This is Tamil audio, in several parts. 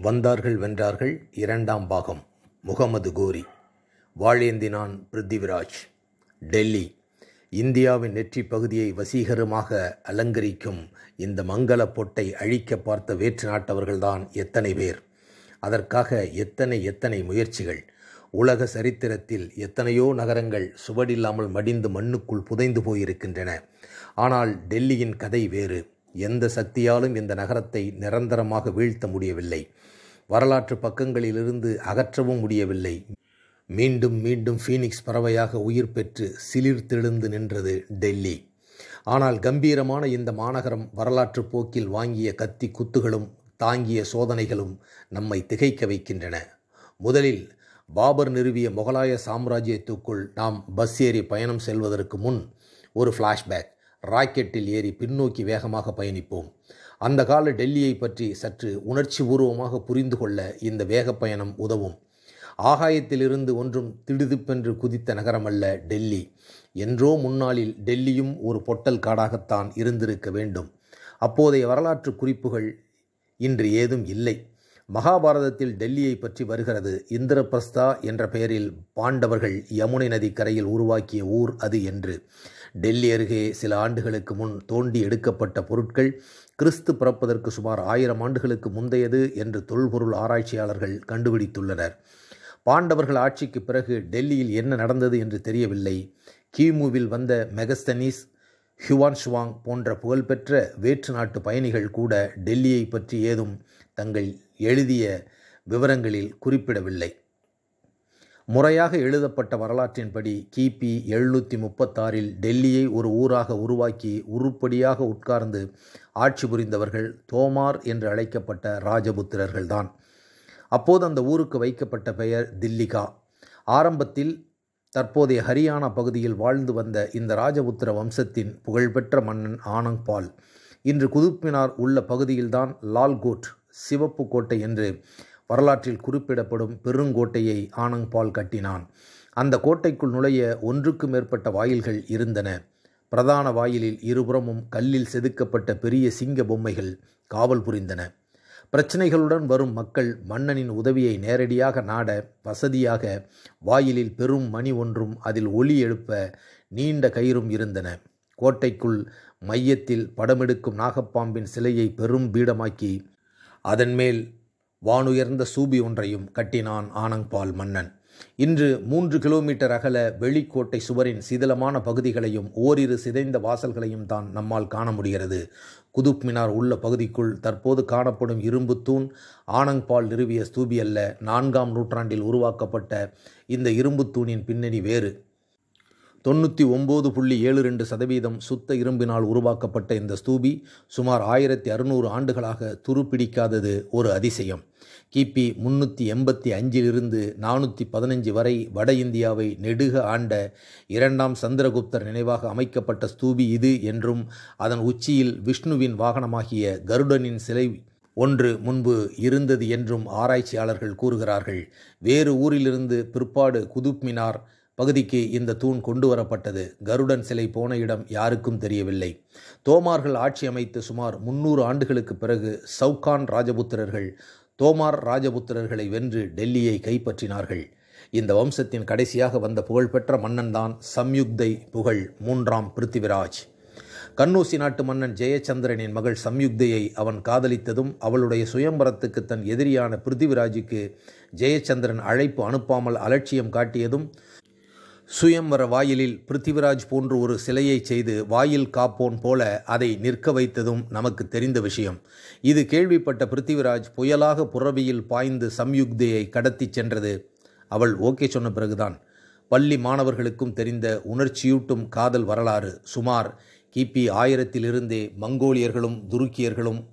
வந்தார்கள் வென்றார்கள் இரண்டாம் பாகம். முகமது கோரி. வாழேந்தினான் பிருத்திவிராஜ். டெல்லி. இந்தியாவின் நெற்றி பகுதியை வசீகரமாக அலங்கரிக்கும் இந்த மங்கள பொட்டை அழிக்க பார்த்த வேற்று நாட்டவர்கள்தான் எத்தனை பேர்? அதற்காக எத்தனை எத்தனை முயற்சிகள்? உலக சரித்திரத்தில் எத்தனையோ நகரங்கள் சுவடில்லாமல் மடிந்து மண்ணுக்குள் புதைந்து போயிருக்கின்றன. ஆனால் டெல்லியின் கதை வேறு. எந்த சக்தியாலும் இந்த நகரத்தை நிரந்தரமாக வீழ்த்த முடியவில்லை. வரலாற்று பக்கங்களிலிருந்து அகற்றவும் முடியவில்லை. மீண்டும் மீண்டும் ஃபீனிக்ஸ் பறவையாக உயிர் பெற்று சிலிர்த்தெழுந்து நின்றது டெல்லி. ஆனால் கம்பீரமான இந்த மாநகரம் வரலாற்று போக்கில் வாங்கிய கத்தி குத்துகளும் தாங்கிய சோதனைகளும் நம்மை திகைக்க வைக்கின்றன. முதலில் பாபர் நிறுவிய முகலாய சாம்ராஜ்யத்துக்குள் நாம் பஸ் ஏறி பயணம் செல்வதற்கு முன் ஒரு ஃப்ளாஷ்பேக். ராக்கெட்டில் ஏறி பின்னோக்கி வேகமாக பயணிப்போம். அந்த கால டெல்லியை பற்றி சற்று உணர்ச்சிபூர்வமாக புரிந்து கொள்ள இந்த வேக பயணம் உதவும். ஆகாயத்திலிருந்து ஒன்றும் திடுதிப்பென்று குதித்த நகரமல்ல டெல்லி. என்றோ முன்னாளில் டெல்லியும் ஒரு பொட்டல் காடாகத்தான் இருந்திருக்க வேண்டும். அப்போதைய வரலாற்று குறிப்புகள் இன்று ஏதும் இல்லை. மகாபாரதத்தில் டெல்லியை பற்றி வருகிறது இந்திரபிரஸ்தா என்ற பெயரில் பாண்டவர்கள் யமுனை நதி கரையில் உருவாக்கிய ஊர் அது என்று. டெல்லி அருகே சில ஆண்டுகளுக்கு முன் தோண்டி எடுக்கப்பட்ட பொருட்கள் கிறிஸ்து பிறப்பதற்கு சுமார் ஆயிரம் ஆண்டுகளுக்கு முந்தையது என்று தொல்பொருள் ஆராய்ச்சியாளர்கள் கண்டுபிடித்துள்ளனர். பாண்டவர்கள் ஆட்சிக்கு பிறகு டெல்லியில் என்ன நடந்தது என்று தெரியவில்லை. கிமுவில் வந்த மெகஸ்தனீஸ் ஹுவான் ஷுவாங் போன்ற புகழ்பெற்ற வேற்று நாட்டு பயணிகள் கூட டெல்லியை பற்றி ஏதும் தங்கள் எழுதிய விவரங்களில் குறிப்பிடவில்லை. முறையாக எழுதப்பட்ட வரலாற்றின்படி கிபி எழுநூற்றி முப்பத்தாறில் டெல்லியை ஒரு ஊராக உருவாக்கி உருப்படியாக உட்கார்ந்து ஆட்சி புரிந்தவர்கள் தோமார் என்று அழைக்கப்பட்ட ராஜபுத்திரர்கள்தான். அப்போது அந்த ஊருக்கு வைக்கப்பட்ட பெயர் தில்லிகா. ஆரம்பத்தில் தற்போதைய ஹரியானா பகுதியில் வாழ்ந்து வந்த இந்த ராஜபுத்திர வம்சத்தின் புகழ்பெற்ற மன்னன் ஆனங் பால் இன்று குதுப்பினார் உள்ள பகுதியில்தான் லால்கோட் சிவப்பு கோட்டை என்று வரலாற்றில் குறிப்பிடப்படும் பெருங்கோட்டையை ஆனங் பால் கட்டினான். அந்த கோட்டைக்குள் நுழைய ஒன்றுக்கு மேற்பட்ட வாயில்கள் இருந்தன. பிரதான வாயிலில் இருபுறமும் கல்லில் செதுக்கப்பட்ட பெரிய சிங்க பொம்மைகள் காவல் புரிந்தன. பிரச்சனைகளுடன் வரும் மக்கள் மன்னனின் உதவியை நேரடியாக நாட வசதியாக வாயிலில் பெரும் மணி ஒன்றும் அதில் ஒளி எழுப்ப நீண்ட கயிறும் இருந்தன. கோட்டைக்குள் மையத்தில் படமெடுக்கும் நாகப்பாம்பின் சிலையை பெரும் பீடமாக்கி அதன் மேல் வானுயர்ந்த சூபி ஒன்றையும் கட்டினான் ஆனங்பால் மன்னன். இன்று மூன்று கிலோமீட்டர் அகல வெளிக்கோட்டை சுவரின் சிதிலமான பகுதிகளையும் ஓரிரு சிதைந்த வாசல்களையும் தான் நம்மால் காண முடிகிறது. குதுப் மினார் உள்ள பகுதிக்குள் தற்போது காணப்படும் இரும்பு தூண் ஆனங்பால் நிறுவிய ஸ்தூபி அல்ல நான்காம் நூற்றாண்டில் உருவாக்கப்பட்ட இந்த இரும்பு தூணின் பின்னணி வேறு. தொண்ணூற்றி ஒம்பது புள்ளி ஏழு ரெண்டு சதவீதம் சுத்த இரும்பினால் உருவாக்கப்பட்ட இந்த ஸ்தூபி சுமார் ஆயிரத்தி அறுநூறு ஆண்டுகளாக துருப்பிடிக்காதது ஒரு அதிசயம். கிபி முன்னூற்றி எண்பத்தி அஞ்சிலிருந்து நானூற்றி பதினஞ்சு வரை வட இந்தியாவை நெடுக ஆண்ட இரண்டாம் சந்திரகுப்தர் நினைவாக அமைக்கப்பட்ட ஸ்தூபி இது என்றும் அதன் உச்சியில் விஷ்ணுவின் வாகனமாகிய கருடனின் சிலை ஒன்று முன்பு இருந்தது என்றும் ஆராய்ச்சியாளர்கள் கூறுகிறார்கள். வேறு ஊரிலிருந்து பிற்பாடு குதுப் மினார் பகுதிக்கு இந்த தூண் கொண்டு வரப்பட்டது கருடன் சிலை போன இடம் யாருக்கும் தெரியவில்லை. தோமார்கள் ஆட்சி அமைத்து சுமார் முன்னூறு ஆண்டுகளுக்கு பிறகு சவுகான் ராஜபுத்திரர்கள் தோமார் ராஜபுத்திரர்களை வென்று டெல்லியை கைப்பற்றினார்கள். இந்த வம்சத்தின் கடைசியாக வந்த புகழ்பெற்ற மன்னன்தான் சம்யுக்தை புகழ் மூன்றாம் பிருத்திவிராஜ். கண்ணூசி நாட்டு மன்னன் ஜெயச்சந்திரனின் மகள் சம்யுக்தையை அவன் காதலித்ததும் அவளுடைய சுயம்பரத்துக்கு தன் எதிரியான பிருத்திவிராஜுக்கு ஜெயச்சந்திரன் அழைப்பு அனுப்பாமல் அலட்சியம் காட்டியதும் சுயம்வர வாயிலில் பிருத்திவிராஜ் போன்று ஒரு சிலையை செய்து வாயில் காப்போன் போல அதை நிற்க வைத்ததும் நமக்கு தெரிந்த விஷயம். இது கேள்விப்பட்ட பிருத்திவிராஜ் புயலாக புறவியில் பாய்ந்து சம்யுக்தியை கடத்திச் சென்றது. அவள் ஓகே சொன்ன பிறகுதான். பள்ளி மாணவர்களுக்கும் தெரிந்த உணர்ச்சியூட்டும் காதல் வரலாறு. சுமார் கிபி ஆயிரத்திலிருந்தே மங்கோலியர்களும் துருக்கியர்களும்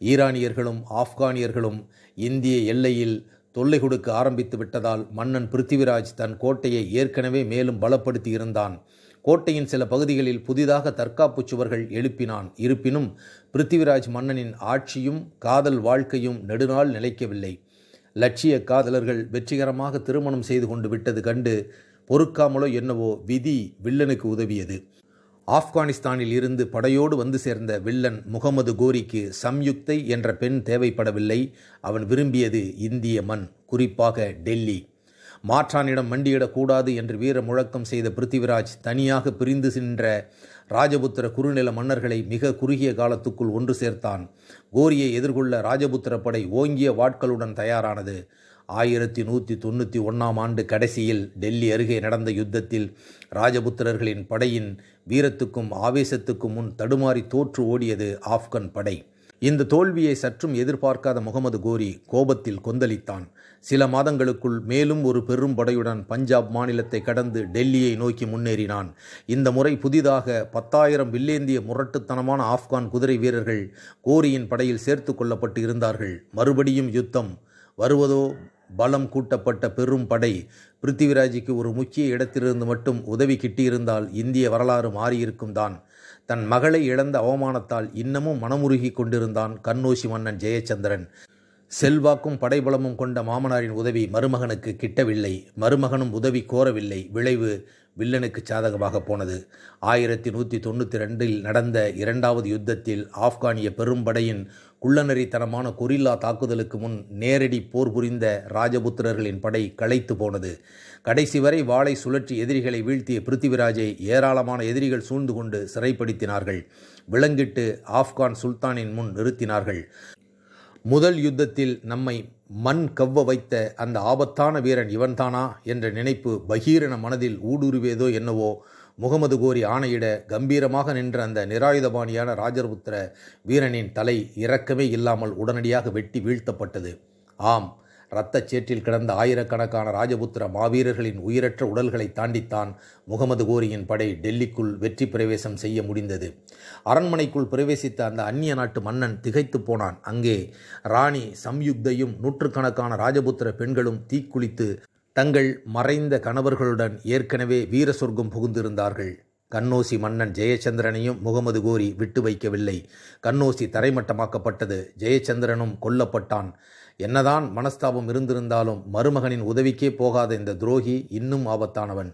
ஈரானியர்களும் ஆப்கானியர்களும் இந்திய எல்லையில் தொல்லை கொடுக்க ஆரம்பித்து விட்டதால் மன்னன் பிருத்திவிராஜ் தன் கோட்டையை ஏற்கனவே மேலும் பலப்படுத்தி இருந்தான். கோட்டையின் சில பகுதிகளில் புதிதாக தற்காப்பு சுவர்கள் எழுப்பினான். இருப்பினும் பிருத்திவிராஜ் மன்னனின் ஆட்சியும் காதல் வாழ்க்கையும் நெடுநாள் நிலைக்கவில்லை. லட்சிய காதலர்கள் வெற்றிகரமாக திருமணம் செய்து கொண்டு விட்டது கண்டு பொறுக்காமலோ என்னவோ விதி வில்லனுக்கு உதவியது. ஆப்கானிஸ்தானில் இருந்து படையோடு வந்து சேர்ந்த வில்லன் முகமது கோரிக்கு சம்யுக்தை என்ற பெண் தேவைப்படவில்லை. அவன் விரும்பியது இந்திய மண் குறிப்பாக டெல்லி. மாற்றானிடம் மண்டியிடக்கூடாது என்று வீர முழக்கம் செய்த பிருத்திவிராஜ் தனியாக பிரிந்து சென்ற ராஜபுத்திர குறுநில மன்னர்களை மிக குறுகிய காலத்துக்குள் ஒன்று சேர்த்தான். கோரியை எதிர்கொள்ள ராஜபுத்திர படை ஓங்கிய வாட்களுடன் தயாரானது. ஆயிரத்தி நூற்றி தொண்ணூற்றி ஒன்றாம் ஆண்டு கடைசியில் டெல்லி அருகே நடந்த யுத்தத்தில் ராஜபுத்திரர்களின் படையின் வீரத்துக்கும் ஆவேசத்துக்கும் முன் தடுமாறி தோற்று ஓடியது ஆப்கன் படை. இந்த தோல்வியை சற்றும் எதிர்பார்க்காத முகமது கோரி கோபத்தில் கொந்தளித்தான். சில மாதங்களுக்குள் மேலும் ஒரு பெரும் படையுடன் பஞ்சாப் மாநிலத்தை கடந்து டெல்லியை நோக்கி முன்னேறினான். இந்த முறை புதிதாக பத்தாயிரம் வில்லேந்திய முரட்டுத்தனமான ஆப்கான் குதிரை வீரர்கள் கோரியின் படையில் சேர்த்து கொள்ளப்பட்டு இருந்தார்கள். மறுபடியும் யுத்தம் வருவதோ? பலம் கூட்டப்பட்ட பெரும் படை பிருத்திவிராஜுக்கு ஒரு முக்கிய இடத்திலிருந்து மட்டும் உதவி கிட்டியிருந்தால் இந்திய வரலாறு மாறியிருக்கும் தான். தன் மகளை இழந்த அவமானத்தால் இன்னமும் மனமுருகி கொண்டிருந்தான் கண்ணோசி மன்னன் ஜெயச்சந்திரன். செல்வாக்கும் படைபலமும் கொண்ட மாமனாரின் உதவி மருமகனுக்கு கிட்டவில்லை. மருமகனும் உதவி கோரவில்லை. விளைவு வில்லனுக்கு சாதகமாக போனது. ஆயிரத்தி நூற்றி தொண்ணூற்றி ரெண்டில் நடந்த இரண்டாவது யுத்தத்தில் ஆப்கானிய பெரும்படையின் குள்ளநெறித்தனமான கொரில்லா தாக்குதலுக்கு முன் நேரடி போர் புரிந்த ராஜபுத்திரர்களின் படை களைத்து போனது. கடைசி வரை வாளை சுழற்றி எதிரிகளை வீழ்த்திய பிருத்திவிராஜை ஏராளமான எதிரிகள் சூழ்ந்து கொண்டு சிறைப்படுத்தினார்கள். விலங்கிட்டு ஆப்கான் சுல்தானின் முன் நிறுத்தினார்கள். முதல் யுத்தத்தில் நம்மை மண் கவ்வ வைத்த அந்த ஆபத்தான வீரன் இவன்தானா என்ற நினைப்பு பகீரன மனதில் ஊடுருவேதோ என்னவோ முகமது கோரி ஆணையிட கம்பீரமாக நின்ற அந்த நிராயுதபாணியான ராஜபுத்திர வீரனின் தலை இறக்கமே இல்லாமல் உடனடியாக வெட்டி வீழ்த்தப்பட்டது. ஆம் இரத்தச் சேற்றில் கிடந்த ஆயிரக்கணக்கான ராஜபுத்திர மாவீரர்களின் உயிரற்ற உடல்களை தாண்டித்தான் முகமது கோரியின் படை டெல்லிக்குள் வெற்றி பிரவேசம் செய்ய முடிந்தது. அரண்மனைக்குள் பிரவேசித்த அந்த அந்நிய நாட்டு மன்னன் திகைத்து போனான். அங்கே ராணி சம்யுக்தையும் நூற்றுக்கணக்கான ராஜபுத்திர பெண்களும் தீக்குளித்து தங்கள் மறைந்த கணவர்களுடன் ஏற்கனவே வீர சொர்க்கம் புகுந்திருந்தார்கள். கண்ணோசி மன்னன் ஜெயச்சந்திரனையும் முகமது கோரி விட்டு வைக்கவில்லை. கண்ணோசி தரைமட்டமாக்கப்பட்டது. ஜெயச்சந்திரனும் கொல்லப்பட்டான். என்னதான் மனஸ்தாபம் இருந்திருந்தாலும் மருமகனின் உதவிக்கே போகாத இந்த துரோகி இன்னும் ஆபத்தானவன்.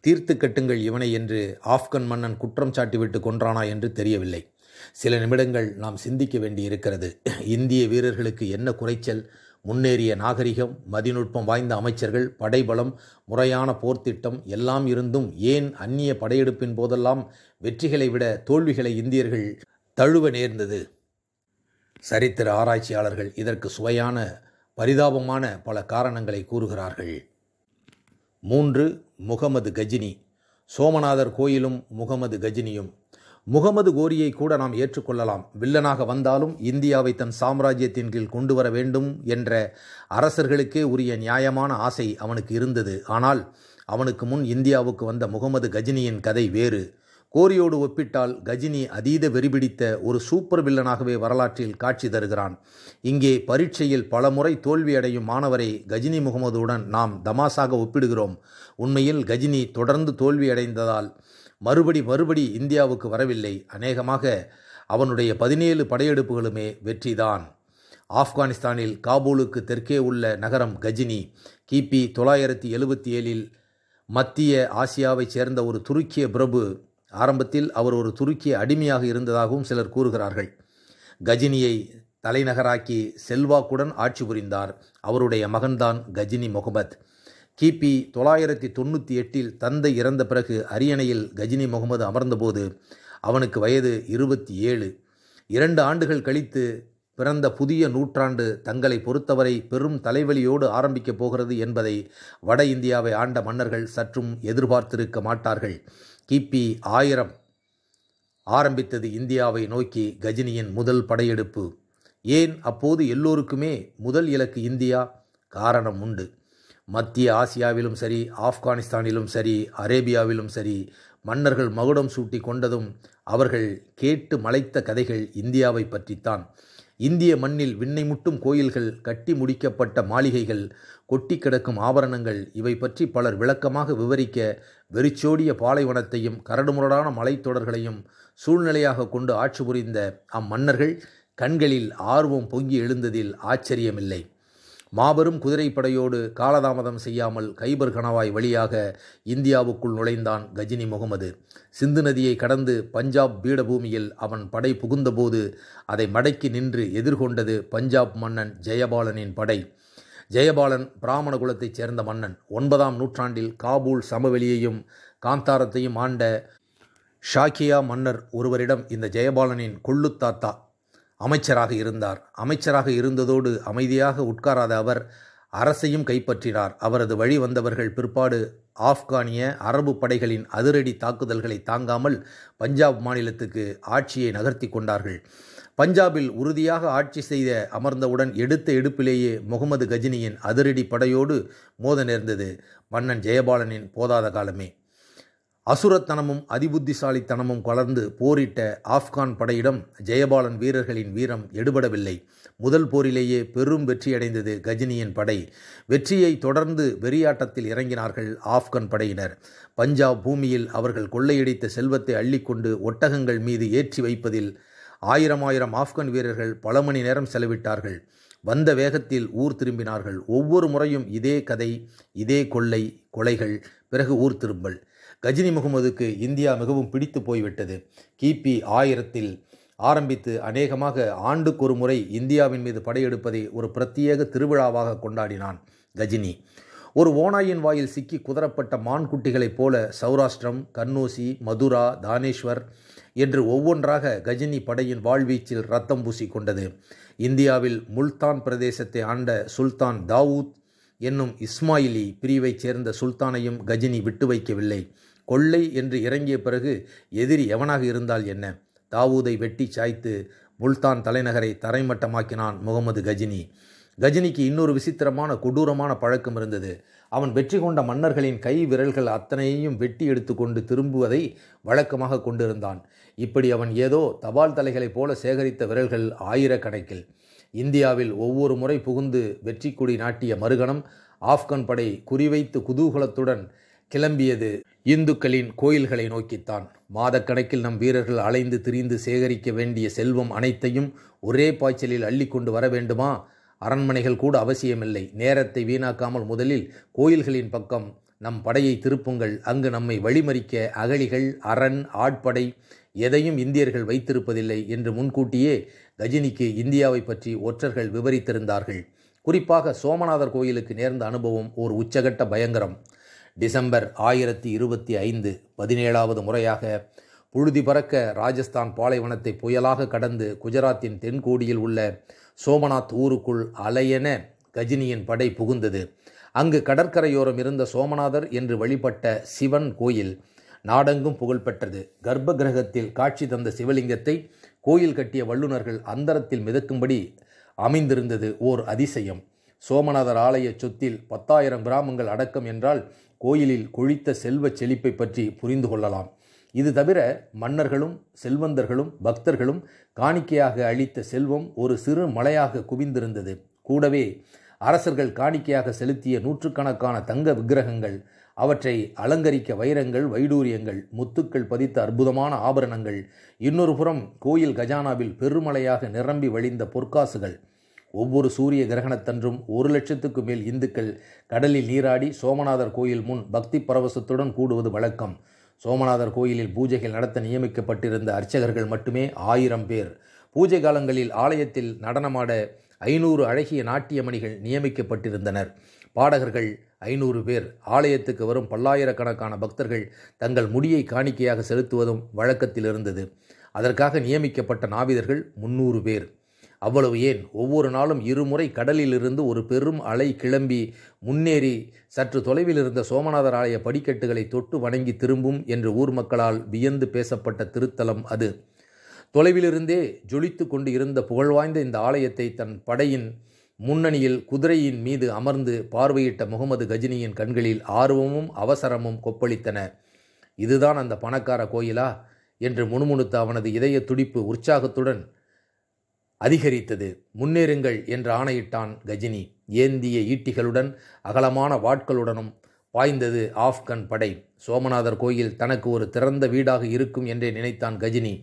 தீர்த்து கட்டுங்கள் இவனை என்று ஆப்கன் மன்னன் குற்றம் சாட்டிவிட்டு கொன்றானா என்று தெரியவில்லை. சில நிமிடங்கள் நாம் சிந்திக்க வேண்டியிருக்கிறது. இந்திய வீரர்களுக்கு என்ன குறைச்சல்? முன்னேறிய நாகரிகம் மதிநுட்பம் வாய்ந்த அமைச்சர்கள் படைபலம் முறையான போர்த்திட்டம் எல்லாம் இருந்தும் ஏன் அந்நிய படையெடுப்பின் போதெல்லாம் வெற்றிகளை விட தோல்விகளை இந்தியர்கள் தழுவ நேர்ந்தது? சரித்திர ஆராய்ச்சியாளர்கள் இதற்கு சுவையான பரிதாபமான பல காரணங்களை கூறுகிறார்கள். மூன்று முகமது கஜினி. சோமநாதர் கோயிலும் முகமது கஜினியும் முகமது கோரியை கூட நாம் ஏற்றுக்கொள்ளலாம். வில்லனாக வந்தாலும் இந்தியாவை தன் சாம்ராஜ்யத்தின் கீழ் கொண்டு வர வேண்டும் என்ற அரசர்களுக்கே உரிய நியாயமான ஆசை அவனுக்கு இருந்தது. ஆனால் அவனுக்கு முன் இந்தியாவுக்கு வந்த முகமது கஜினியின் கதை வேறு. கோரியோடு ஒப்பிட்டால் கஜினி அதீத வெறிபிடித்த ஒரு சூப்பர் வில்லனாகவே வரலாற்றில் காட்சி தருகிறான். இங்கே பரீட்சையில் பலமுறை தோல்வியடையும் மாணவரை கஜினி முகமதுடன் நாம் தமாசாக ஒப்பிடுகிறோம். உண்மையில் கஜினி தொடர்ந்து தோல்வியடைந்ததால் மறுபடி மறுபடி இந்தியாவுக்கு வரவில்லை. அநேகமாக அவனுடைய பதினேழு படையெடுப்புகளுமே வெற்றிதான். ஆப்கானிஸ்தானில் காபூலுக்கு தெற்கே உள்ள நகரம் கஜினி கிபி தொள்ளாயிரத்தி எழுபத்தி ஏழில் மத்திய ஆசியாவைச் சேர்ந்த ஒரு துருக்கிய பிரபு ஆரம்பத்தில் அவர் ஒரு துருக்கிய அடிமையாக இருந்ததாகவும் சிலர் கூறுகிறார்கள். கஜினியை தலைநகராக்கி செல்வாக்குடன் ஆட்சி புரிந்தார். அவருடைய மகன்தான் கஜினி முகமத். கிபி தொள்ளாயிரத்தி தொண்ணூற்றி எட்டில் தந்தை இறந்த பிறகு அரியணையில் கஜினி முகமது அமர்ந்தபோது அவனுக்கு வயது இருபத்தி ஏழு. இரண்டு ஆண்டுகள் கழித்து பிறந்த புதிய நூற்றாண்டு தங்களை பொறுத்தவரை பெரும் தலைவலியோடு ஆரம்பிக்கப் போகிறது என்பதை வட இந்தியாவை ஆண்ட மன்னர்கள் சற்றும் எதிர்பார்த்திருக்க மாட்டார்கள். கிபி ஆயிரம் ஆரம்பித்தது இந்தியாவை நோக்கி கஜினியின் முதல் படையெடுப்பு. ஏன்? அப்போது எல்லோருக்குமே முதல் இலக்கு இந்தியா. காரணம் உண்டு. மத்திய ஆசியாவிலும் சரி ஆப்கானிஸ்தானிலும் சரி அரேபியாவிலும் சரி மன்னர்கள் மகுடம் சூட்டி கொண்டதும் அவர்கள் கேட்டு மலைத்த கதைகள் இந்தியாவை பற்றித்தான். இந்திய மண்ணில் விண்ணை முட்டும் கோயில்கள் கட்டி முடிக்கப்பட்ட மாளிகைகள் கொட்டி கிடக்கும் ஆபரணங்கள் இவை பற்றி பலர் விளக்கமாக விவரிக்க வெறிச்சோடிய பாலைவனத்தையும் கரடுமுரடான மலைத்தொடர்களையும் சூழ்நிலையாக கொண்டு ஆட்சி புரிந்த அம்மன்னர்கள் கண்களில் ஆர்வம் பொங்கி எழுந்ததில் ஆச்சரியமில்லை. மாபெரும் குதிரைப்படையோடு காலதாமதம் செய்யாமல் கைபர் கணவாய் வழியாக இந்தியாவுக்குள் நுழைந்தான் கஜினி முகமது. சிந்து நதியை கடந்து பஞ்சாப் பீடபூமியில் அவன் படை புகுந்தபோது அதை மடக்கி நின்று எதிர்கொண்டது பஞ்சாப் மன்னன் ஜெயபாலனின் படை. ஜெயபாலன் பிராமண குலத்தைச் சேர்ந்த மன்னன். ஒன்பதாம் நூற்றாண்டில் காபூல் சமவெளியையும் காந்தாரத்தையும் ஆண்ட ஷாக்கியா மன்னர் ஒருவரிடம் இந்த ஜெயபாலனின் கொள்ளுத்தாத்தா அமைச்சராக இருந்தார். அமைச்சராக இருந்ததோடு அமைதியாக உட்காராத அவர் அரசையும் கைப்பற்றினார். அவரது வழி வந்தவர்கள் பிற்பாடு ஆப்கானிய அரபு படைகளின் அதிரடி தாக்குதல்களை தாங்காமல் பஞ்சாப் மாநிலத்துக்கு ஆட்சியை நகர்த்தி கொண்டார்கள். பஞ்சாபில் உறுதியாக ஆட்சி செய்த அமர்ந்தவுடன் எடுத்த எடுப்பிலேயே முகமது கஜினியின் அதிரடி படையோடு மோத நேர்ந்தது. மன்னன் ஜெயபாலனின் போதாத காலமே. அசுரத்தனமும் அதிபுத்திசாலித்தனமும் கலர்ந்து போரிட்ட ஆப்கான் படையிடம் ஜெயபாலன் வீரர்களின் வீரம் எடுபடவில்லை. முதல் போரிலேயே பெரும் வெற்றியடைந்தது கஜினியின் படை. வெற்றியை தொடர்ந்து வெறியாட்டத்தில் இறங்கினார்கள் ஆப்கான் படையினர். பஞ்சாப் பூமியில் அவர்கள் கொள்ளையடித்த செல்வத்தை அள்ளிக்கொண்டு ஒட்டகங்கள் மீது ஏற்றி வைப்பதில் ஆயிரம் ஆயிரம் ஆப்கான் வீரர்கள் பல மணி நேரம் செலவிட்டார்கள். வந்த வேகத்தில் ஊர் திரும்பினார்கள். ஒவ்வொரு முறையும் இதே கதை இதே கொள்ளை கொலைகள் பிறகு ஊர் திரும்பல். கஜினி முகமதுக்கு இந்தியா மிகவும் பிடித்து போய்விட்டது. கிபி ஆயிரத்தில் ஆரம்பித்து அநேகமாக ஆண்டுக்கு ஒரு முறை இந்தியாவின் மீது படையெடுப்பதை ஒரு பிரத்யேக திருவிழாவாக கொண்டாடினான் கஜினி. ஒரு ஓனாயின் வாயில் சிக்கி குதரப்பட்ட மான்குட்டிகளைப் போல சௌராஷ்டிரம் கன்னூசி மதுரா தானேஸ்வர் என்று ஒவ்வொன்றாக கஜினி படையின் வாழ்வீச்சில் ரத்தம் பூசி கொண்டது இந்தியாவில் முல்தான் பிரதேசத்தை ஆண்ட சுல்தான் தாவூத் என்னும் இஸ்மாயிலி பிரிவைச் சேர்ந்த சுல்தானையும் கஜினி விட்டு வைக்கவில்லை. கொள்ளை என்று இறங்கிய பிறகு எதிரி எவனாக இருந்தால் என்ன? தாவூதை வெட்டி சாய்த்து முல்தான் தலைநகரை தரைமட்டமாக்கினான் முகமது கஜினி. கஜினிக்கு இன்னொரு விசித்திரமான கொடூரமான பழக்கம் இருந்தது. அவன் வெற்றி கொண்ட மன்னர்களின் கை விரல்கள் அத்தனையையும் வெட்டி எடுத்துக்கொண்டு திரும்புவதை வழக்கமாக கொண்டிருந்தான். இப்படி அவன் ஏதோ தபால் தலைகளைப் போல சேகரித்த விரல்கள் ஆயிரக்கணக்கில். இந்தியாவில் ஒவ்வொரு முறை புகுந்து வெற்றி கொடி நாட்டிய மறுகணம் ஆப்கன் படை குறிவைத்து குதூகலத்துடன் கிளம்பியது. இந்துக்களின் கோயில்களை நோக்கித்தான். மாதக்கணக்கில் நம் வீரர்கள் அலைந்து திரிந்து சேகரிக்க வேண்டிய செல்வம் அனைத்தையும் ஒரே பாய்ச்சலில் அள்ளி கொண்டு வர வேண்டுமா? அரண்மனைகள் கூட அவசியமில்லை. நேரத்தை வீணாக்காமல் முதலில் கோயில்களின் பக்கம் நம் படையை திருப்புங்கள். அங்கு நம்மை வழிமறிக்க அகழிகள் அரண் ஆட்படை எதையும் இந்தியர்கள் வைத்திருப்பதில்லை என்று முன்கூட்டியே கஜினிக்கு இந்தியாவை பற்றி ஒற்றர்கள் விவரித்திருந்தார்கள். குறிப்பாக சோமநாதர் கோயிலுக்கு நேர்ந்த அனுபவம் ஓர் உச்சகட்ட பயங்கரம். டிசம்பர் ஆயிரத்தி இருபத்தி ஐந்து பதினேழாவது முறையாக புழுதி பறக்க ராஜஸ்தான் பாலைவனத்தை புயலாக கடந்து குஜராத்தின் தென்கோடியில் உள்ள சோமநாத் ஊருக்குள் அலையென கஜினியின் படை புகுந்தது. அங்கு கடற்கரையோரம் இருந்த சோமநாதர் என்று வழிபட்ட சிவன் கோயில் நாடெங்கும் புகழ்பெற்றது. கர்ப்ப கிரகத்தில் காட்சி தந்த சிவலிங்கத்தை கோயில் கட்டிய வல்லுநர்கள் அந்தரத்தில் மிதக்கும்படி அமைந்திருந்தது ஓர் அதிசயம். சோமநாதர் ஆலய சொத்தில் பத்தாயிரம் கிராமங்கள் அடக்கம் என்றால் கோயிலில் கொழித்த செல்வச் செழிப்பை பற்றி புரிந்து கொள்ளலாம். இது தவிர மன்னர்களும் செல்வந்தர்களும் பக்தர்களும் காணிக்கையாக அளித்த செல்வம் ஒரு சிறு மலையாக குவிந்திருந்தது. கூடவே அரசர்கள் காணிக்கையாக செலுத்திய நூற்றுக்கணக்கான தங்க விக்கிரகங்கள் அவற்றை அலங்கரிக்க வைரங்கள் வைடூரியங்கள் முத்துக்கள் பதித்த அற்புதமான ஆபரணங்கள் இன்னொரு புறம் கோயில் கஜானாவில் பெருமழையாக நிரம்பி வழிந்த பொற்காசுகள். ஒவ்வொரு சூரிய கிரகணத்தன்றும் ஒரு லட்சத்துக்கு மேல் இந்துக்கள் கடலில் நீராடி சோமநாதர் கோயில் முன் பக்தி பரவசத்துடன் கூடுவது வழக்கம். சோமநாதர் கோயிலில் பூஜைகள் நடத்த நியமிக்கப்பட்டிருந்த அர்ச்சகர்கள் மட்டுமே ஆயிரம் பேர். பூஜை காலங்களில் ஆலயத்தில் நடனமாட ஐநூறு அழகிய நாட்டியமணிகள் நியமிக்கப்பட்டிருந்தனர். பாடகர்கள் ஐநூறு பேர். ஆலயத்துக்கு வரும் பல்லாயிரக்கணக்கான பக்தர்கள் தங்கள் முடியை காணிக்கையாக செலுத்துவதும் வழக்கத்தில் இருந்தது அதற்காக நியமிக்கப்பட்ட நாவிதர்கள் முன்னூறு பேர். அவ்வளவு ஏன்? ஒவ்வொரு நாளும் இருமுறை கடலிலிருந்து ஒரு பெரும் அலை கிளம்பி முன்னேறி சற்று தொலைவில் இருந்த சோமநாதர் ஆலய படிக்கட்டுகளை தொட்டு வணங்கி திரும்பும் என்று ஊர் மக்களால் வியந்து பேசப்பட்ட திருத்தலம் அது. தொலைவிலிருந்தே ஜொலித்து கொண்டு இருந்த புகழ்வாய்ந்த இந்த ஆலயத்தை தன் படையின் முன்னணியில் குதிரையின் மீது அமர்ந்து பார்வையிட்ட முகமது கஜினியின் கண்களில் ஆர்வமும் அவசரமும் கொப்பளித்தன. இதுதான் அந்த பணக்கார கோயிலா? என்று முணுமுணுத்த அவனது இதய துடிப்பு உற்சாகத்துடன் அதிகரித்தது. முன்னேறுங்கள் என்று ஆணையிட்டான் கஜினி. ஏந்திய ஈட்டிகளுடன் அகலமான வாட்களுடனும் பாய்ந்தது ஆப்கன் படை. சோமநாதர் கோயில் தனக்கு ஒரு திறந்த வீடாக இருக்கும் என்றே நினைத்தான் கஜினி.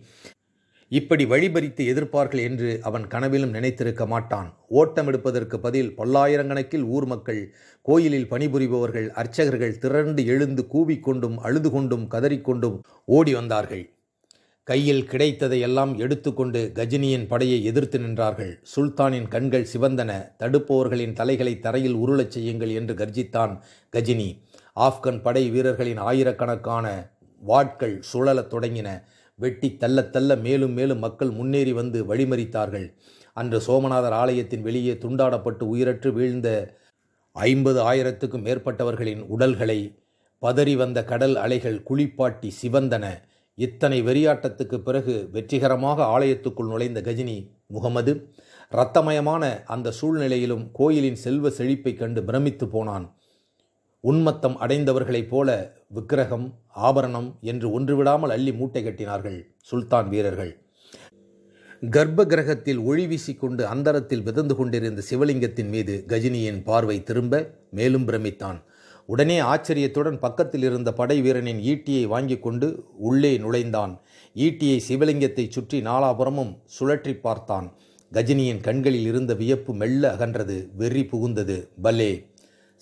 இப்படி வழிபறித்து எதிர்ப்பார்கள் என்று அவன் கனவிலும் நினைத்திருக்க மாட்டான். ஓட்டம் எடுப்பதற்கு பதில் பல்லாயிரக்கணக்கில் ஊர் மக்கள் கோயிலில் பணிபுரிபவர்கள் அர்ச்சகர்கள் திரண்டு எழுந்து கூவிக்கொண்டும் அழுது கொண்டும் கதறிக்கொண்டும் ஓடி வந்தார்கள். கையில் கிடைத்ததை எல்லாம் எடுத்துக்கொண்டு கஜினியின் படையை எதிர்த்து நின்றார்கள். சுல்தானின் கண்கள் சிவந்தன. தடுப்பவர்களின் தலைகளை தரையில் உருளச் செய்யுங்கள் என்று கர்ஜித்தான் கஜினி. ஆப்கன் படை வீரர்களின் ஆயிரக்கணக்கான வாட்கள் சுழலத் தொடங்கின. வெட்டி தள்ள தள்ள மேலும் மேலும் மக்கள் முன்னேறி வந்து வழிமறித்தார்கள். அன்று சோமநாதர் ஆலயத்தின் வெளியே துண்டாடப்பட்டு உயிரற்று வீழ்ந்த ஐம்பது ஆயிரத்துக்கும் மேற்பட்டவர்களின் உடல்களை பதறி வந்த கடல் அலைகள் குளிப்பாட்டி சிவந்தன. இத்தனை வெறியாட்டத்துக்கு பிறகு வெற்றிகரமாக ஆலயத்துக்குள் நுழைந்த கஜினி முகமது இரத்தமயமான அந்த சூழ்நிலையிலும் கோயிலின் செல்வ செழிப்பைக் கண்டு பிரமித்து போனான். உன்மத்தம் அடைந்தவர்களைப் போல விக்கிரகம் ஆபரணம் என்று ஒன்றுவிடாமல் அள்ளி மூட்டை கட்டினார்கள் சுல்தான் வீரர்கள். கர்ப்ப கிரகத்தில் ஒளி வீசிக்கொண்டு அந்தரத்தில் மிதந்து கொண்டிருந்த சிவலிங்கத்தின் மீது கஜினியின் பார்வை திரும்ப மேலும் பிரமித்தான். உடனே ஆச்சரியத்துடன் பக்கத்தில் இருந்த படை வீரனின் ஈட்டியை வாங்கிக் கொண்டு உள்ளே நுழைந்தான். ஈட்டியை சிவலிங்கத்தை சுற்றி நாலாபுறமும் சுழற்றி பார்த்தான். கஜினியின் கண்களில் இருந்த வியப்பு மெல்ல அகன்றது வெறி புகுந்தது. பலே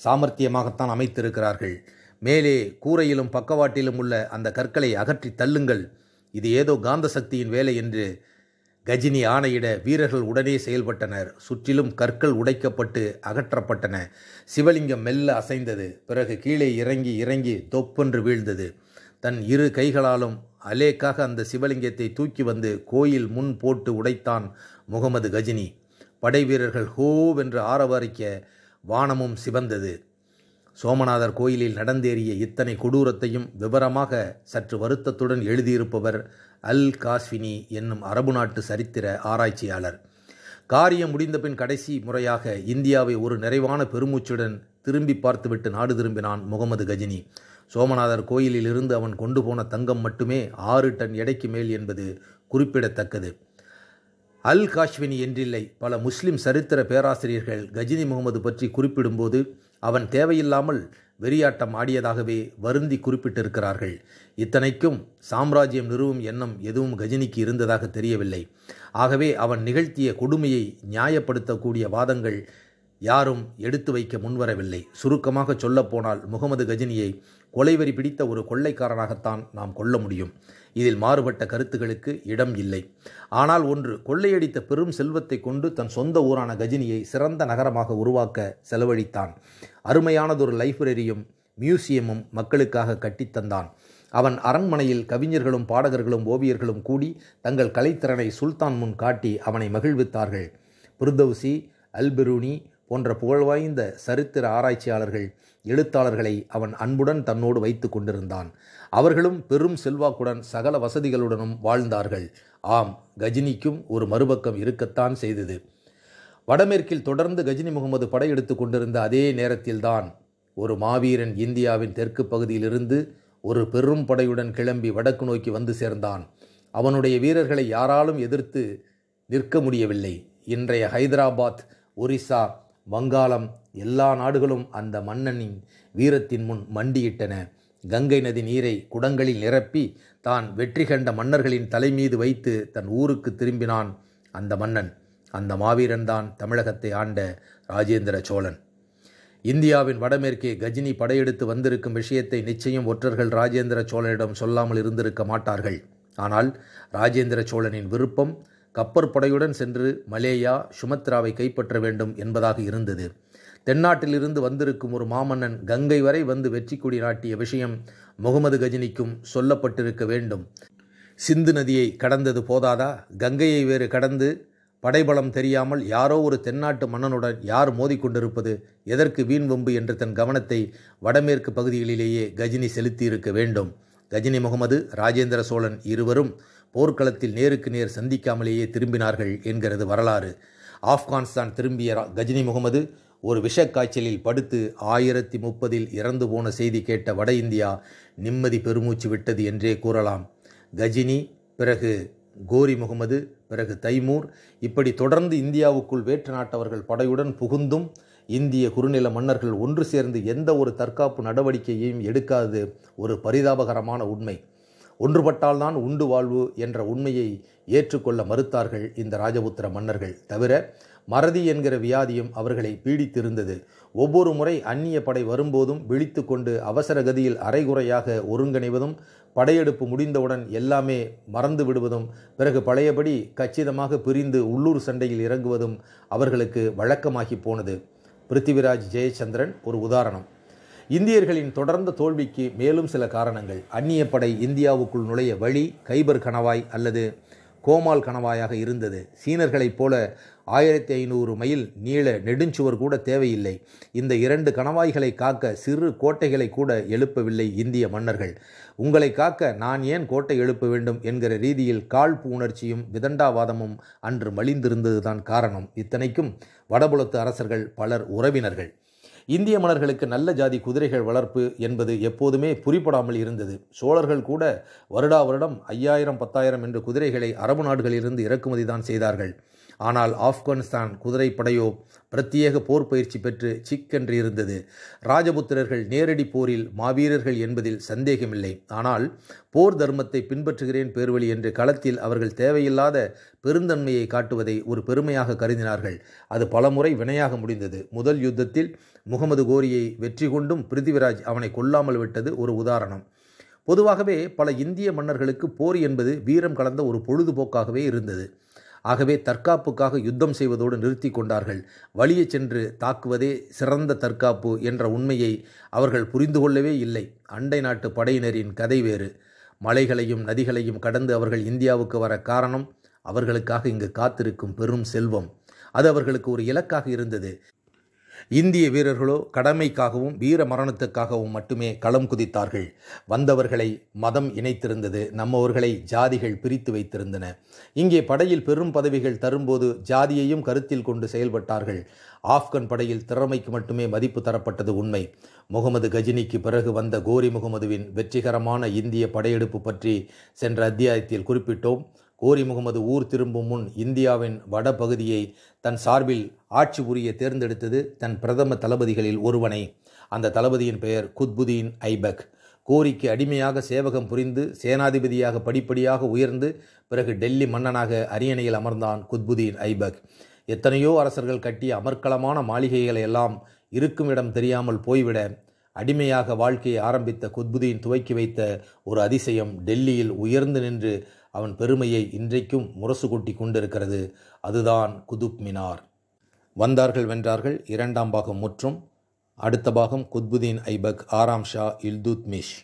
சாமர்த்தியமாகத்தான் அமைத்திருக்கிறார்கள். மேலே கூரையிலும் பக்கவாட்டிலும் உள்ள அந்த கற்களை அகற்றி தள்ளுங்கள். இது ஏதோ காந்த சக்தியின் வேலை என்று கஜினி ஆணையிட வீரர்கள் உடனே செயல்பட்டனர். சுற்றிலும் கற்கள் உடைக்கப்பட்டு அகற்றப்பட்டன. சிவலிங்கம் மெல்ல அசைந்தது. பிறகு கீழே இறங்கி இறங்கி தொப்பென்று வீழ்ந்தது. தன் இரு கைகளாலும் அலேக்காக அந்த சிவலிங்கத்தை தூக்கி வந்து கோயில் முன் போட்டு உடைத்தான் முகமது கஜினி. படை வீரர்கள் ஹோவென்று ஆரவாரிக்க வானமும் சிவந்தது. சோமநாதர் கோயிலில் நடந்தேறிய இத்தனை கொடூரத்தையும் விவரமாக சற்று வருத்தத்துடன் எழுதியிருப்பவர் அல் காஸ்வினி என்னும் அரபு நாட்டு சரித்திர ஆராய்ச்சியாளர். காரியம் முடிந்தபின் கடைசி முறையாக இந்தியாவை ஒரு நிறைவான பெருமூச்சுடன் திரும்பி பார்த்துவிட்டு நாடு திரும்பினான் முகமது கஜினி. சோமநாதர் கோயிலில் இருந்து அவன் கொண்டு போன தங்கம் மட்டுமே ஆறு டன் எடைக்கு மேல் என்பது குறிப்பிடத்தக்கது. அல் காஷ்வினி என்றில்லை பல முஸ்லிம் சரித்திர பேராசிரியர்கள் கஜினி முகமது பற்றி குறிப்பிடும்போது அவன் தேவையில்லாமல் வெறியாட்டம் ஆடியதாகவே வருந்தி குறிப்பிட்டிருக்கிறார்கள். இத்தனைக்கும் சாம்ராஜ்யம் நிறுவும் எண்ணம் எதுவும் கஜினிக்கு இருந்ததாக தெரியவில்லை. ஆகவே அவன் நிகழ்த்திய கொடுமையை நியாயப்படுத்தக்கூடிய வாதங்கள் யாரும் எடுத்து வைக்க முன்வரவில்லை. சுருக்கமாக சொல்லப்போனால் முகமது கஜினியை கொலைவெறி பிடித்த ஒரு கொள்ளைக்காரனாகத்தான் நாம் கொள்ள முடியும். இதில் மாறுபட்ட கருத்துகளுக்கு இடம் இல்லை. ஆனால் ஒன்று கொள்ளையடித்த பெரும் செல்வத்தை கொண்டு தன் சொந்த ஊரான கஜினியை சிறந்த நகரமாக உருவாக்க செலவழித்தான். அருமையானதொரு லைப்ரரியும் மியூசியமும் மக்களுக்காக கட்டித்தந்தான் அவன் அரண்மனையில் கவிஞர்களும் பாடகர்களும் ஓவியர்களும் கூடி தங்கள் கலைத்திறனை சுல்தான் முன் காட்டி அவனை மகிழ்வித்தார்கள். பிருதௌசி அல்பெரூனி போன்ற புகழ்வாய்ந்த சரித்திர ஆராய்ச்சியாளர்கள் எழுத்தாளர்களை அவன் அன்புடன் தன்னோடு வைத்து கொண்டிருந்தான். அவர்களும் பெரும் செல்வாக்குடன் சகல வசதிகளுடனும் வாழ்ந்தார்கள். ஆம் கஜினிக்கும் ஒரு மறுபக்கம் இருக்கத்தான் செய்தது. வடமேற்கில் தொடர்ந்து கஜினி முகமது படையெடுத்து கொண்டிருந்த அதே நேரத்தில்தான் ஒரு மாவீரன் இந்தியாவின் தெற்கு பகுதியிலிருந்து ஒரு பெரும் படையுடன் கிளம்பி வடக்கு நோக்கி வந்து சேர்ந்தான். அவனுடைய வீரர்களை யாராலும் எதிர்த்து நிற்க முடியவில்லை. இன்றைய ஹைதராபாத் ஒரிசா வங்காளம் எல்லா நாடுகளும் அந்த மன்னனின் வீரத்தின் முன் மண்டியிட்டன. கங்கை நதி நீரை குடங்களில் நிரப்பி தான் வெற்றி கண்ட மன்னர்களின் தலைமீது வைத்து தன் ஊருக்கு திரும்பினான் அந்த மன்னன். அந்த மாவீரன்தான் தமிழகத்தை ஆண்ட ராஜேந்திர சோழன். இந்தியாவின் வடமேற்கே கஜினி படையெடுத்து வந்திருக்கும் விஷயத்தை நிச்சயம் ஒற்றர்கள் ராஜேந்திர சோழனிடம் சொல்லாமல் இருந்திருக்க மாட்டார்கள். ஆனால் ராஜேந்திர சோழனின் விருப்பம் கப்பற்படையுடன் சென்று மலேயா சுமத்ராவை கைப்பற்ற வேண்டும் என்பதாக இருந்தது. தென்னாட்டிலிருந்து வந்திருக்கும் ஒரு மாமன்னன் கங்கை வரை வந்து வெற்றி கொடி நாட்டிய விஷயம் முகமது கஜினிக்கும் சொல்லப்பட்டிருக்க வேண்டும். சிந்து நதியை கடந்தது போதாதா? கங்கையை வேறு கடந்து படைபலம் தெரியாமல் யாரோ ஒரு தென்னாட்டு மன்னனுடன் யார் மோதிக்கொண்டிருப்பது எதற்கு வீண் வம்பு என்று தன் கவனத்தை வடமேற்கு பகுதிகளிலேயே கஜினி செலுத்தியிருக்க வேண்டும். கஜினி முகமது ராஜேந்திர சோழன் இருவரும் போர்க்களத்தில் நேருக்கு நேர் சந்திக்காமலேயே திரும்பினார்கள் என்கிறது வரலாறு. ஆப்கானிஸ்தான் திரும்பிய கஜினி முகமது ஒரு விஷக்காய்ச்சலில் படுத்து ஆயிரத்தி முப்பதில் இறந்து போன செய்தி கேட்ட வட இந்தியா நிம்மதி பெருமூச்சு விட்டது என்றே கூறலாம். கஜினி பிறகு கோரி முகமது பிறகு தைமூர். இப்படி தொடர்ந்து இந்தியாவுக்குள் வேற்று நாட்டவர்கள் படையுடன் புகுந்தும் இந்திய குறுநில மன்னர்கள் ஒன்று சேர்ந்து எந்த ஒரு தற்காப்பு நடவடிக்கையையும் எடுக்காதது ஒரு பரிதாபகரமான உண்மை. ஒன்றுபட்டால்தான் உண்டு வாழ்வு என்ற உண்மையை ஏற்றுக்கொள்ள மறுத்தார்கள் இந்த ராஜபுத்திர மன்னர்கள். தவிர மறதி என்கிற வியாதியும் அவர்களை பீடித்திருந்தது. ஒவ்வொரு முறை அந்நிய படை வரும்போதும் விழித்து கொண்டு அவசர கதியில் அரைகுறையாக ஒருங்கிணைவதும் படையெடுப்பு முடிந்தவுடன் எல்லாமே மறந்து விடுவதும் பிறகு பழையபடி கச்சிதமாக பிரிந்து உள்ளூர் சண்டையில் இறங்குவதும் அவர்களுக்கு வழக்கமாகி போனது. பிருத்திவிராஜ் ஜெயச்சந்திரன் ஒரு உதாரணம். இந்தியர்களின் தொடர்ந்த தோல்விக்கு மேலும் சில காரணங்கள். அந்நிய படை இந்தியாவுக்குள் நுழைய வழி கைபர் கணவாய் அல்லது கோமால் கணவாயாக இருந்தது. சீனர்களைப் போல ஆயிரத்தி ஐநூறு மைல் நீள நெடுஞ்சுவர் கூட தேவையில்லை. இந்த இரண்டு கணவாய்களை காக்க சிறு கோட்டைகளை கூட எழுப்பவில்லை இந்திய மன்னர்கள். உங்களை காக்க நான் ஏன் கோட்டை எழுப்ப வேண்டும் என்கிற ரீதியில் காழ்ப்பு உணர்ச்சியும் விதண்டாவாதமும் அன்று மலிந்திருந்ததுதான் காரணம். இத்தனைக்கும் வடபுலத்து அரசர்கள் பலர் உறவினர்கள். இந்திய மன்னர்களுக்கு நல்ல ஜாதி குதிரைகள் வளர்ப்பு என்பது எப்போதுமே புரிப்படாமல் இருந்தது. சோழர்கள் கூட வருடா வருடம் ஐயாயிரம் பத்தாயிரம் என்ற குதிரைகளை அரபு நாடுகளிலிருந்து இறக்குமதி தான் செய்தார்கள். ஆனால் ஆப்கானிஸ்தான் குதிரைப்படையோ பிரத்யேக போர் பயிற்சி பெற்று சிக்கென்று இருந்தது. ராஜபுத்திரர்கள் நேரடி போரில் மாவீரர்கள் என்பதில் சந்தேகமில்லை. ஆனால் போர் தர்மத்தை பின்பற்றுகிறேன் பேர்வழி என்று களத்தில் அவர்கள் தேவையில்லாத பெருந்தன்மையை காட்டுவதை ஒரு பெருமையாக கருதினார்கள். அது பலமுறை வினையாக முடிந்தது. முதல் யுத்தத்தில் முகமது கோரியை வெற்றி கொண்டும் பிருத்திவிராஜ் அவனை கொல்லாமல் விட்டது ஒரு உதாரணம். பொதுவாகவே பல இந்திய மன்னர்களுக்கு போர் என்பது வீரம் கலந்த ஒரு பொழுதுபோக்காகவே இருந்தது. ஆகவே தற்காப்புக்காக யுத்தம் செய்வதோடு நிறுத்தி கொண்டார்கள். வழியே சென்று தாக்குவதே சிறந்த தற்காப்பு என்ற உண்மையை அவர்கள் புரிந்து கொள்ளவே இல்லை. அண்டை நாட்டு படையினரின் கதை வேறு. மலைகளையும் நதிகளையும் கடந்து அவர்கள் இந்தியாவுக்கு வர காரணம் அவர்களுக்காக இங்கு காத்திருக்கும் பெரும் செல்வம். அது அவர்களுக்கு ஒரு இலக்காக இருந்தது. இந்திய வீரர்களோ கடமைக்காகவும் வீர மரணத்துக்காகவும் மட்டுமே களம் குதித்தார்கள். வந்தவர்களை மதம் இணைத்திருந்தது. நம்மவர்களை ஜாதிகள் பிரித்து வைத்திருந்தன. இங்கே படையில் பெரும் பதவிகள் தரும்போது ஜாதியையும் கருத்தில் கொண்டு செயல்பட்டார்கள். ஆப்கன் படையில் திறமைக்கு மட்டுமே மதிப்பு தரப்பட்டது உண்மை. முகமது கஜினிக்கு பிறகு வந்த கோரி முகமதுவின் வெற்றிகரமான இந்திய படையெடுப்பு பற்றி சென்ற அத்தியாயத்தில் குறிப்பிட்டோம். கோரி முகமது ஊர் திரும்பும் முன் இந்தியாவின் வடபகுதியை தன் சார்பில் ஆட்சி புரிய தேர்ந்தெடுத்தது தன் பிரதம தளபதிகளில் ஒருவனை. அந்த தளபதியின் பெயர் குத்புதீன் ஐபக். கோரிக்கு அடிமையாக சேவகம் புரிந்து சேனாதிபதியாக படிப்படியாக உயர்ந்து பிறகு டெல்லி மன்னனாக அரியணையில் அமர்ந்தான் குத்புதீன் ஐபக். எத்தனையோ அரசர்கள் கட்டிய அமர்க்களமான மாளிகைகளை எல்லாம் இருக்கும் இடம் தெரியாமல் போய்விட அடிமையாக வாழ்க்கையை ஆரம்பித்த குத்புதீன் துவக்கி வைத்த ஒரு அதிசயம் டெல்லியில் உயர்ந்து நின்று அவன் பெருமையை இன்றைக்கும் முரசு கொட்டி கொண்டிருக்கிறது. அதுதான் குதுப் மினார். வந்தார்கள் வென்றார்கள் இரண்டாம் பாகம் முற்றும். அடுத்த பாகம் குத்புதீன் ஐபக் ஆராம் ஷா இல்துத்மிஷ்